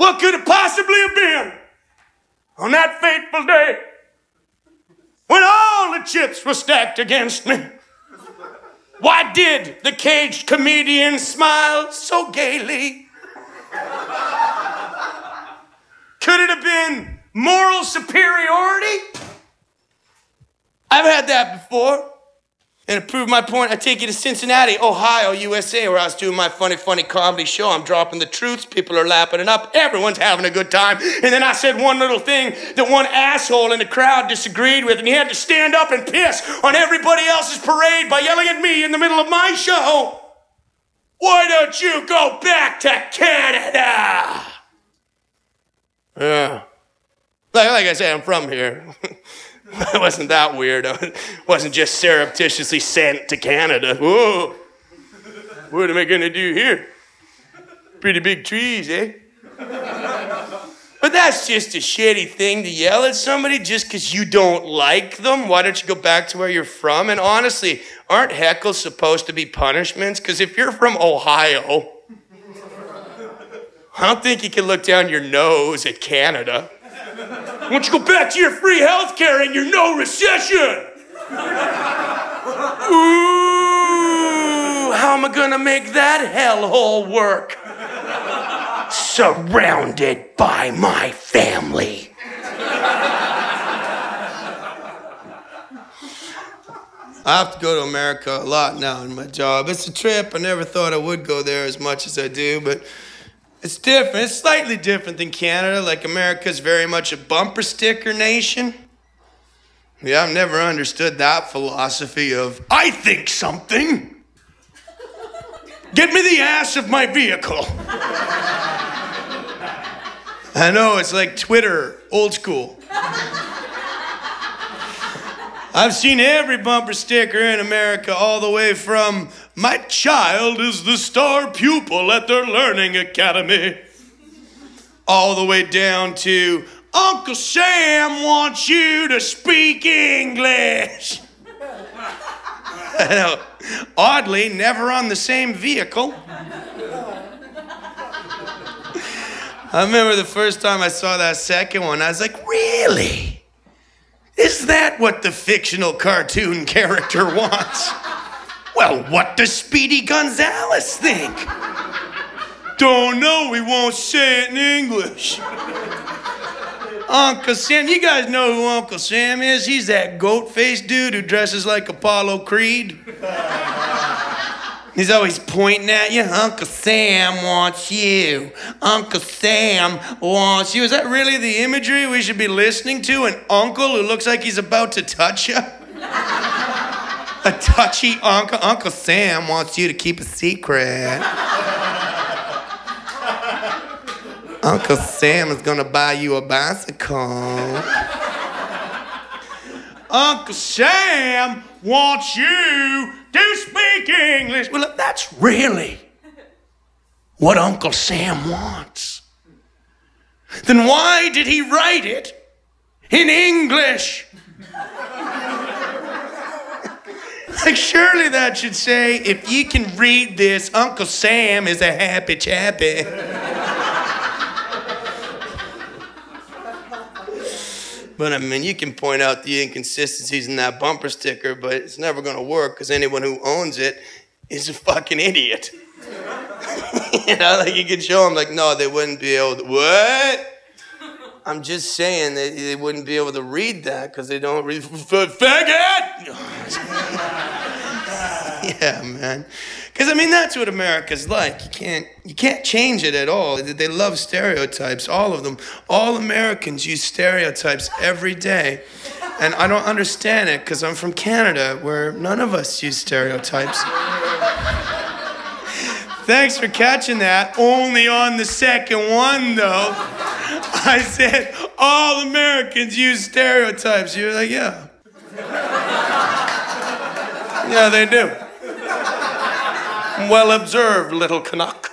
What could it possibly have been on that fateful day when all the chips were stacked against me? Why did the caged comedian smile so gaily? Could it have been moral superiority? I've had that before. And to prove my point, I take you to Cincinnati, Ohio, USA, where I was doing my funny, funny comedy show. I'm dropping the truths. People are lapping it up. Everyone's having a good time. And then I said one little thing that one asshole in the crowd disagreed with, and he had to stand up and piss on everybody else's parade by yelling at me in the middle of my show. Why don't you go back to Canada? Yeah. Like, I said, I'm from here. it wasn't that weird. I wasn't just surreptitiously sent to Canada. Whoa. What am I going to do here? Pretty big trees, eh? But that's just a shitty thing to yell at somebody just because you don't like them. Why don't you go back to where you're from? And honestly, aren't heckles supposed to be punishments? Because if you're from Ohio, I don't think you can look down your nose at Canada. Why don't you go back to your free health care and your no recession? Ooh, how am I gonna make that hellhole work? Surrounded by my family. I have to go to America a lot now in my job. It's a trip. I never thought I would go there as much as I do, but it's different. It's slightly different than Canada. Like America's very much a bumper sticker nation. Yeah, I've never understood that philosophy of I think something. Get me the ass of my vehicle. I know, it's like Twitter, old school. I've seen every bumper sticker in America, all the way from my child is the star pupil at their learning academy, all the way down to Uncle Sam wants you to speak English. Oddly, never on the same vehicle. I remember the first time I saw that second one, I was like, really? Is that what the fictional cartoon character wants? Well, what does Speedy Gonzales think? Don't know, we won't say it in English. Uncle Sam, you guys know who Uncle Sam is? He's that goat faced dude who dresses like Apollo Creed. He's always pointing at you. Uncle Sam wants you. Uncle Sam wants you. Is that really the imagery we should be listening to? An uncle who looks like he's about to touch you? A touchy uncle. Uncle Sam wants you to keep a secret. uncle Sam is gonna buy you a bicycle. Uncle Sam wants you to speak English. Well, that's really what Uncle Sam wants, then why did he write it in English? like, surely that should say, if you can read this, Uncle Sam is a happy chappy. But I mean, you can point out the inconsistencies in that bumper sticker, but it's never going to work because anyone who owns it is a fucking idiot. you know, like you could show them, like, no, they wouldn't be able to. What? I'm just saying that they wouldn't be able to read that because they don't read. Faggot! yeah, man. Because I mean, that's what America's like. You can't, you can't change it at all. They love stereotypes, all of them. All Americans use stereotypes every day. And I don't understand it because I'm from Canada where none of us use stereotypes. Thanks for catching that. Only on the second one, though. I said, all Americans use stereotypes. You're like, yeah. Yeah, they do. Well observed, little Canuck.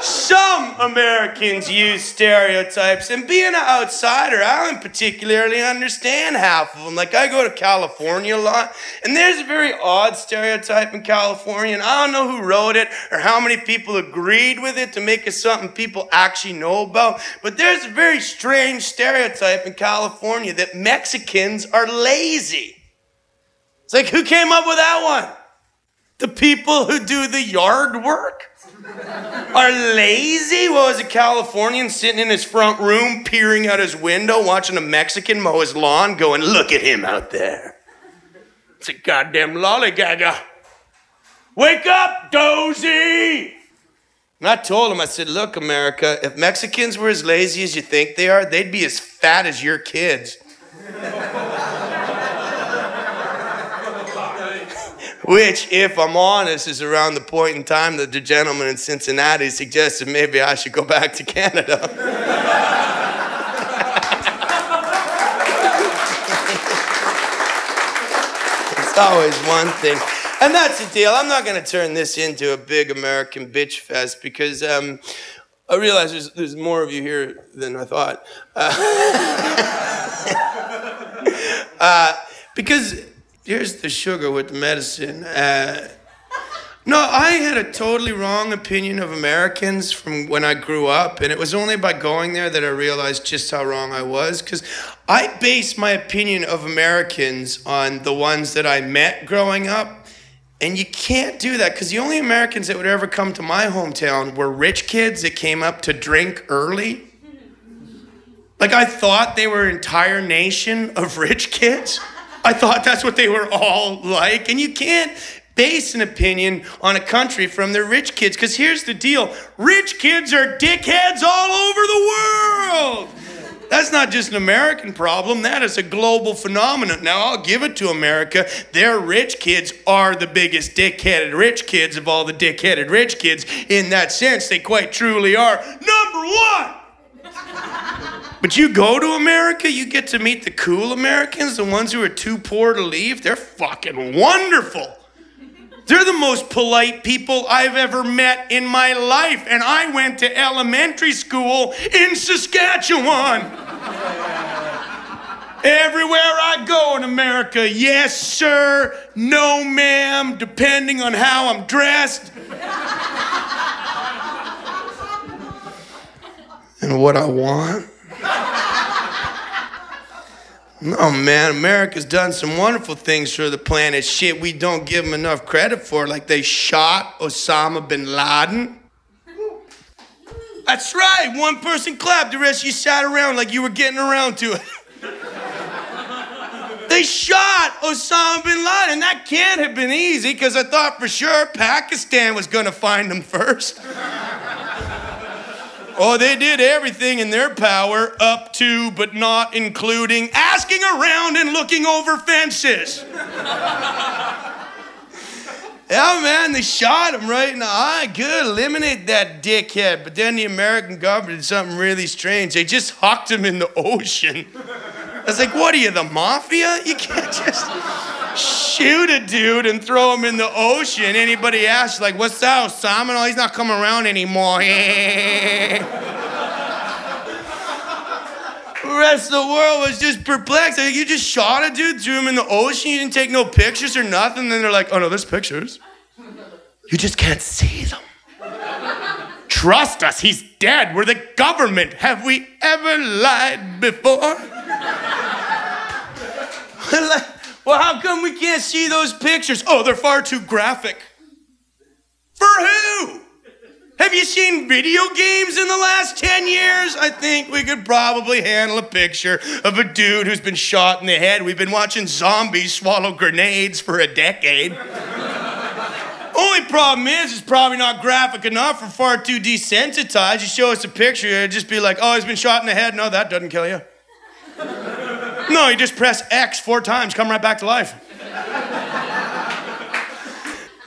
Some Americans use stereotypes, and being an outsider, I don't particularly understand half of them. Like, I go to California a lot, and there's a very odd stereotype in California, and I don't know who wrote it or how many people agreed with it to make it something people actually know about, but there's a very strange stereotype in California that Mexicans are lazy. It's like, who came up with that one? The people who do the yard work? are lazy? What was a Californian sitting in his front room, peering out his window, watching a Mexican mow his lawn, going, Look at him out there. It's a goddamn lollygagger. Wake up, dozy! And I told him, I said, Look, America, if Mexicans were as lazy as you think they are, they'd be as fat as your kids. Which, if I'm honest, is around the point in time that the gentleman in Cincinnati suggested maybe I should go back to Canada. it's always one thing. And that's the deal. I'm not going to turn this into a big American bitch fest because um, I realize there's, there's more of you here than I thought. Uh, uh, because here's the sugar with the medicine. Uh, no, I had a totally wrong opinion of Americans from when I grew up, and it was only by going there that I realized just how wrong I was. Because I base my opinion of Americans on the ones that I met growing up, and you can't do that because the only Americans that would ever come to my hometown were rich kids that came up to drink early. Like I thought they were an entire nation of rich kids. I thought that's what they were all like. And you can't base an opinion on a country from their rich kids. Because here's the deal rich kids are dickheads all over the world. That's not just an American problem, that is a global phenomenon. Now, I'll give it to America. Their rich kids are the biggest dick-headed rich kids of all the dick-headed rich kids. In that sense, they quite truly are number one. But you go to America, you get to meet the cool Americans, the ones who are too poor to leave. They're fucking wonderful. They're the most polite people I've ever met in my life. And I went to elementary school in Saskatchewan. Everywhere I go in America, yes, sir, no, ma'am, depending on how I'm dressed. and what I want. Oh man, America's done some wonderful things for the planet. Shit, we don't give them enough credit for. Like they shot Osama bin Laden. That's right. One person clapped, the rest you sat around like you were getting around to it. they shot Osama bin Laden. That can't have been easy because I thought for sure Pakistan was going to find them first. Oh, they did everything in their power up to, but not including, asking around and looking over fences. yeah, man, they shot him right in the eye. Good, eliminate that dickhead. But then the American government did something really strange. They just hucked him in the ocean. I was like, what are you, the mafia? You can't just shoot a dude and throw him in the ocean. Anybody asks, like, what's that, Osama? Oh, he's not coming around anymore. rest of the world was just perplexed. Like, you just shot a dude, threw him in the ocean, you didn't take no pictures or nothing. And then they're like, oh no, there's pictures. You just can't see them. Trust us, he's dead. We're the government. Have we ever lied before? Well, how come we can't see those pictures? Oh, they're far too graphic. For who? Have you seen video games in the last 10 years? I think we could probably handle a picture of a dude who's been shot in the head. We've been watching zombies swallow grenades for a decade. Only problem is, it's probably not graphic enough. We're far too desensitized. You show us a picture, it'd just be like, oh, he's been shot in the head. No, that doesn't kill you. No, you just press X four times, come right back to life.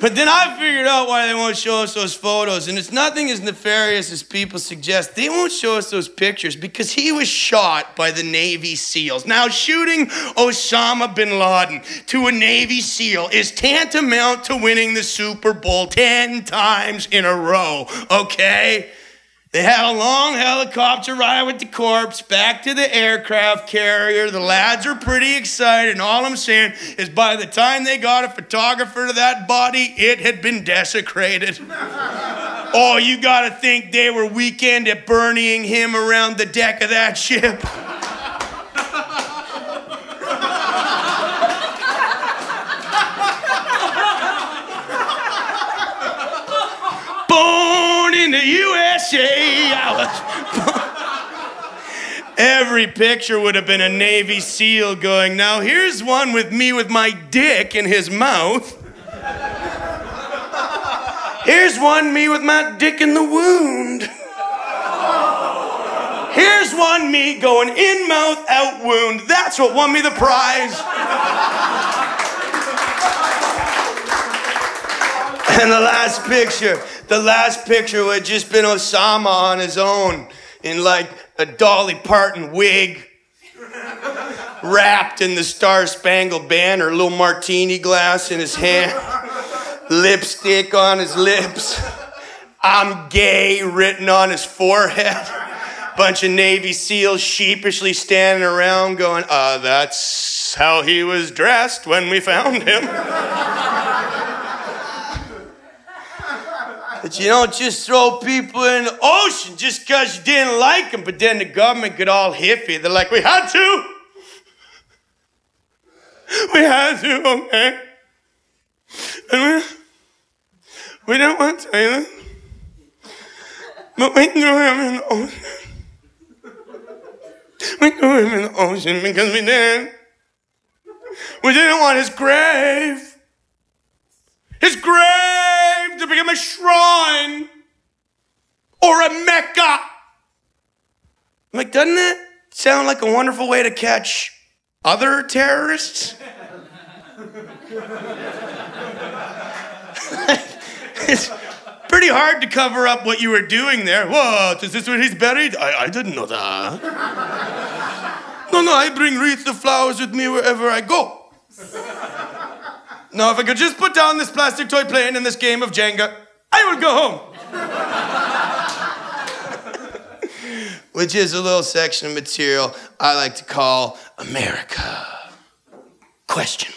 But then I figured out why they won't show us those photos, and it's nothing as nefarious as people suggest. They won't show us those pictures because he was shot by the Navy SEALs. Now, shooting Osama bin Laden to a Navy SEAL is tantamount to winning the Super Bowl 10 times in a row, okay? They had a long helicopter ride with the corpse back to the aircraft carrier. The lads are pretty excited, and all I'm saying is by the time they got a photographer to that body, it had been desecrated. oh, you gotta think they were weekend at Bernieing him around the deck of that ship. Born in the USA. Every picture would have been a Navy SEAL going, now here's one with me with my dick in his mouth. Here's one me with my dick in the wound. Here's one me going in mouth, out wound. That's what won me the prize. and the last picture, the last picture would just been Osama on his own in like a Dolly Parton wig, wrapped in the Star Spangled Banner, a little martini glass in his hand, lipstick on his lips, I'm gay written on his forehead. Bunch of Navy SEALs sheepishly standing around going, uh, that's how he was dressed when we found him. You don't just throw people in the ocean just because you didn't like them, but then the government could all you. They're like, we had to. We had to, okay? And we, we don't want Taylor. But we threw him in the ocean. We threw him in the ocean because we did. We didn't want his grave. His grave to become a shrine or a Mecca. I'm like, doesn't that sound like a wonderful way to catch other terrorists? it's pretty hard to cover up what you were doing there. What? Is this where he's buried? I, I didn't know that. no, no, I bring wreaths of flowers with me wherever I go. No, if I could just put down this plastic toy plane in this game of Jenga, I would go home. Which is a little section of material I like to call America. Question